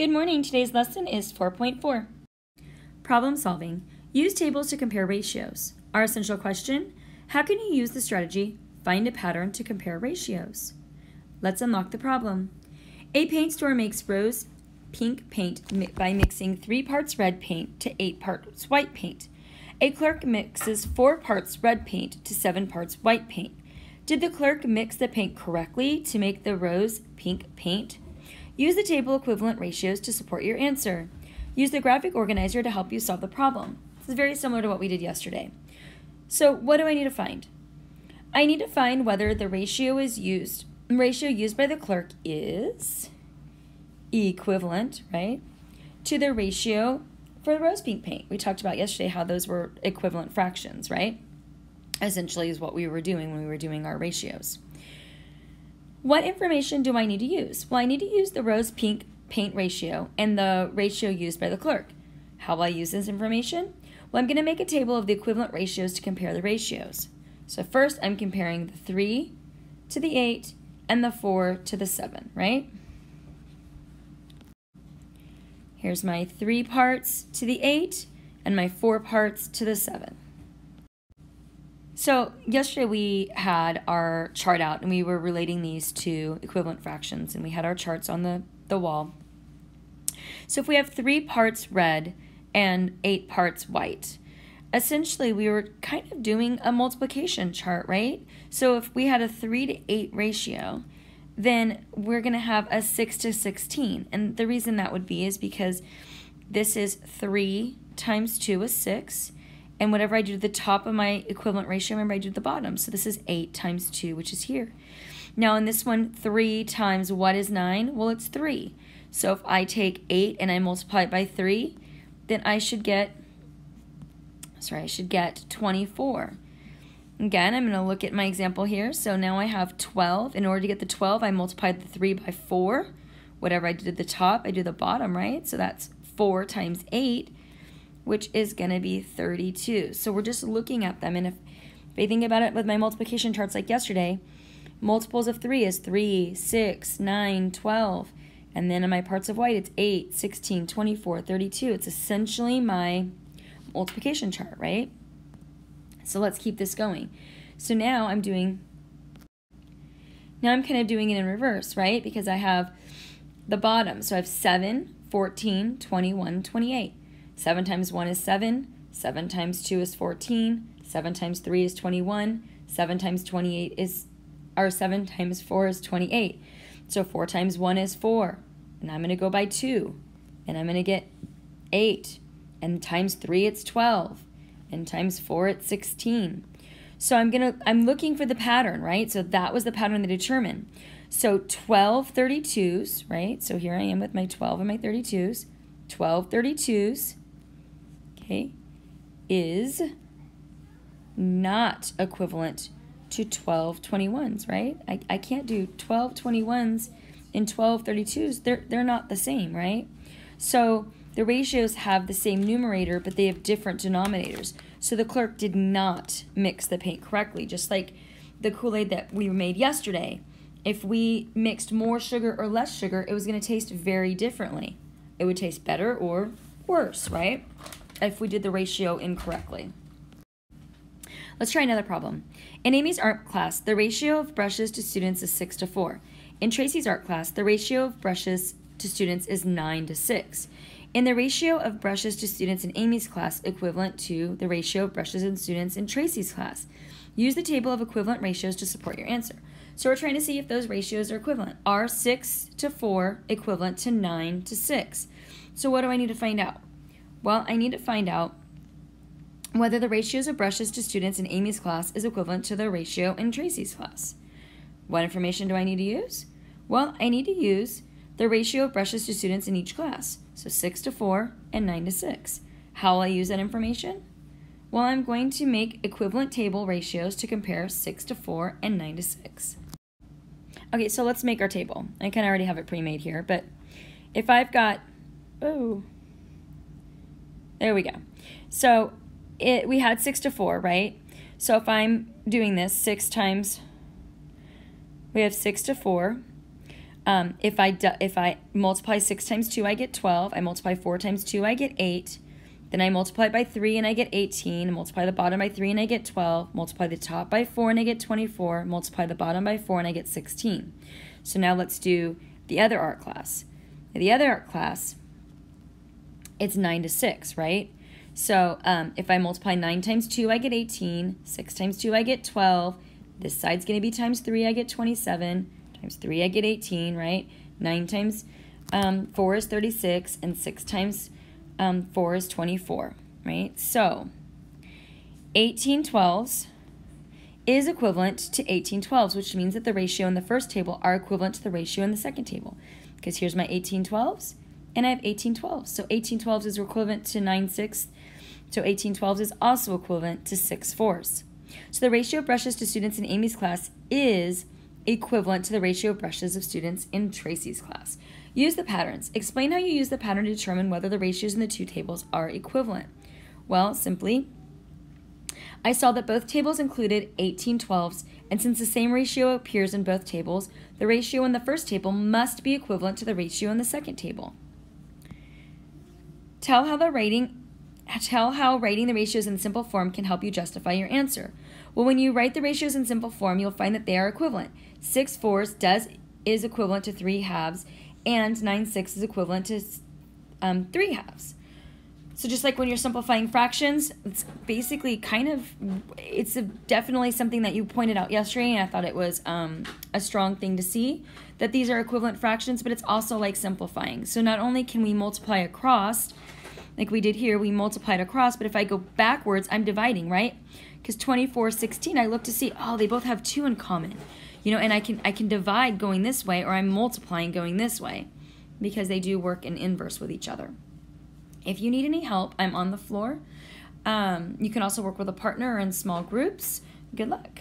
Good morning. Today's lesson is 4.4. Problem solving. Use tables to compare ratios. Our essential question, how can you use the strategy find a pattern to compare ratios? Let's unlock the problem. A paint store makes rose pink paint by mixing 3 parts red paint to 8 parts white paint. A clerk mixes 4 parts red paint to 7 parts white paint. Did the clerk mix the paint correctly to make the rose pink paint? Use the table equivalent ratios to support your answer. Use the graphic organizer to help you solve the problem. This is very similar to what we did yesterday. So what do I need to find? I need to find whether the ratio is used, ratio used by the clerk is equivalent, right, to the ratio for the rose pink paint. We talked about yesterday how those were equivalent fractions, right? Essentially is what we were doing when we were doing our ratios. What information do I need to use? Well, I need to use the rose pink paint ratio and the ratio used by the clerk. How will I use this information? Well, I'm going to make a table of the equivalent ratios to compare the ratios. So first, I'm comparing the 3 to the 8 and the 4 to the 7, right? Here's my 3 parts to the 8 and my 4 parts to the 7. So yesterday we had our chart out and we were relating these to equivalent fractions and we had our charts on the, the wall. So if we have three parts red and eight parts white, essentially we were kind of doing a multiplication chart, right? So if we had a 3 to 8 ratio, then we're going to have a 6 to 16. And the reason that would be is because this is 3 times 2 is 6 and whatever I do to the top of my equivalent ratio, remember I do to the bottom. So this is 8 times 2, which is here. Now in this one, 3 times what is 9? Well, it's 3. So if I take 8 and I multiply it by 3, then I should get, sorry, I should get 24. Again, I'm going to look at my example here. So now I have 12. In order to get the 12, I multiplied the 3 by 4. Whatever I did at the top, I do the bottom, right? So that's 4 times 8 which is going to be 32. So we're just looking at them. And if, if I think about it with my multiplication charts like yesterday, multiples of 3 is 3, 6, 9, 12. And then in my parts of white, it's 8, 16, 24, 32. It's essentially my multiplication chart, right? So let's keep this going. So now I'm doing, now I'm kind of doing it in reverse, right? Because I have the bottom. So I have 7, 14, 21, 28. 7 times 1 is 7. 7 times 2 is 14. 7 times 3 is 21. 7 times 28 is, or 7 times 4 is 28. So 4 times 1 is 4. And I'm going to go by 2. And I'm going to get 8. And times 3 it's 12. And times 4 it's 16. So I'm going to, I'm looking for the pattern, right? So that was the pattern that determined. So 12 32s, right? So here I am with my 12 and my 32s. 12 32s okay, is not equivalent to 12 21s, right? I, I can't do 12 21s and 12 32s. They're, they're not the same, right? So the ratios have the same numerator, but they have different denominators. So the clerk did not mix the paint correctly, just like the Kool-Aid that we made yesterday. If we mixed more sugar or less sugar, it was going to taste very differently. It would taste better or worse, right? If we did the ratio incorrectly. Let's try another problem. In Amy's art class, the ratio of brushes to students is 6 to 4. In Tracy's art class, the ratio of brushes to students is 9 to 6. In the ratio of brushes to students in Amy's class equivalent to the ratio of brushes and students in Tracy's class. Use the table of equivalent ratios to support your answer. So we're trying to see if those ratios are equivalent. Are 6 to 4 equivalent to 9 to 6? So what do I need to find out? Well, I need to find out whether the ratios of brushes to students in Amy's class is equivalent to the ratio in Tracy's class. What information do I need to use? Well, I need to use the ratio of brushes to students in each class, so 6 to 4 and 9 to 6. How will I use that information? Well, I'm going to make equivalent table ratios to compare 6 to 4 and 9 to 6. Okay, so let's make our table. I kind of already have it pre-made here, but if I've got, oh, there we go. So it we had 6 to 4, right? So if I'm doing this 6 times, we have 6 to 4. Um, if I do, if I multiply 6 times 2, I get 12. I multiply 4 times 2, I get 8. Then I multiply by 3 and I get 18. Multiply the bottom by 3 and I get 12. Multiply the top by 4 and I get 24. Multiply the bottom by 4 and I get 16. So now let's do the other art class. The other art class, it's 9 to 6, right? So um, if I multiply 9 times 2, I get 18. 6 times 2, I get 12. This side's going to be times 3, I get 27. Times 3, I get 18, right? 9 times um, 4 is 36. And 6 times um, 4 is 24, right? So 18 twelves is equivalent to 18 twelves, which means that the ratio in the first table are equivalent to the ratio in the second table. Because here's my 18 twelves, and I have 18 12s. So 18 12s is equivalent to 9 sixths. So 18 12s is also equivalent to 6 fourths. So the ratio of brushes to students in Amy's class is equivalent to the ratio of brushes of students in Tracy's class. Use the patterns. Explain how you use the pattern to determine whether the ratios in the two tables are equivalent. Well, simply, I saw that both tables included 18 12s, and since the same ratio appears in both tables, the ratio in the first table must be equivalent to the ratio in the second table. Tell how the rating tell how writing the ratios in simple form can help you justify your answer. Well, when you write the ratios in simple form, you'll find that they are equivalent. 6 fourths does is equivalent to 3 halves, and 9 sixths is equivalent to um, 3 halves. So just like when you're simplifying fractions, it's basically kind of, it's definitely something that you pointed out yesterday, and I thought it was um, a strong thing to see, that these are equivalent fractions, but it's also like simplifying. So not only can we multiply across, like we did here, we multiplied across, but if I go backwards, I'm dividing, right? Because 24, 16, I look to see, oh, they both have 2 in common. You know, and I can I can divide going this way, or I'm multiplying going this way, because they do work in inverse with each other. If you need any help, I'm on the floor. Um, you can also work with a partner or in small groups. Good luck.